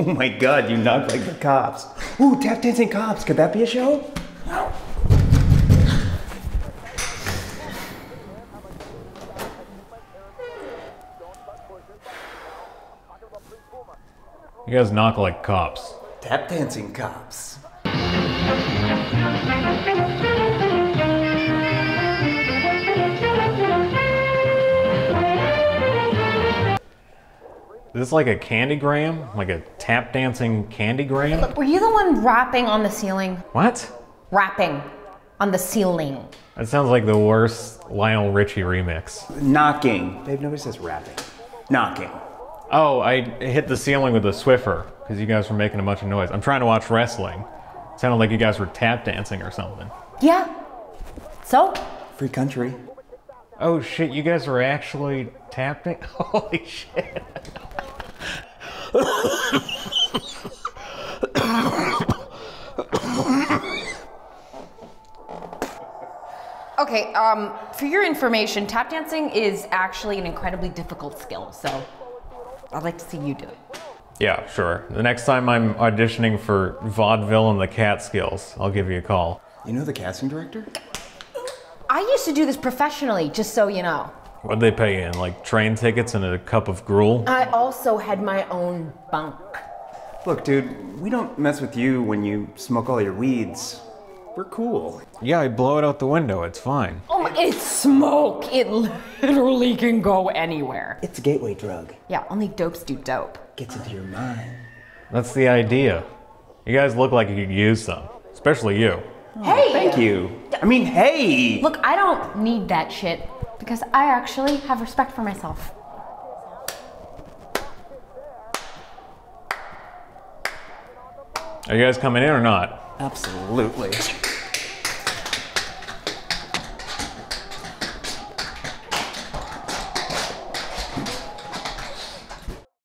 Oh my god, you knock like the cops. Ooh, tap dancing cops. Could that be a show? You guys knock like cops. Tap dancing cops. This like a candygram? Like a tap dancing candygram? Were you the one rapping on the ceiling? What? Rapping on the ceiling. That sounds like the worst Lionel Richie remix. Knocking. Babe, nobody says rapping. Knocking. Oh, I hit the ceiling with a Swiffer because you guys were making a bunch of noise. I'm trying to watch wrestling. It sounded like you guys were tap dancing or something. Yeah. So? Free country. Oh shit, you guys were actually tap dancing? Holy shit. Okay, um, for your information, tap dancing is actually an incredibly difficult skill, so I'd like to see you do it. Yeah, sure. The next time I'm auditioning for vaudeville and the Catskills, I'll give you a call. You know the casting director? I used to do this professionally, just so you know. What'd they pay you in? Like train tickets and a cup of gruel? I also had my own bunk. Look, dude, we don't mess with you when you smoke all your weeds. We're cool. Yeah, I blow it out the window. It's fine. Oh, my, it's smoke. It literally can go anywhere. It's a gateway drug. Yeah, only dopes do dope. Gets into your mind. That's the idea. You guys look like you could use some, especially you. Hey! Thank you. I mean, hey! Look, I don't need that shit because I actually have respect for myself. Are you guys coming in or not? Absolutely.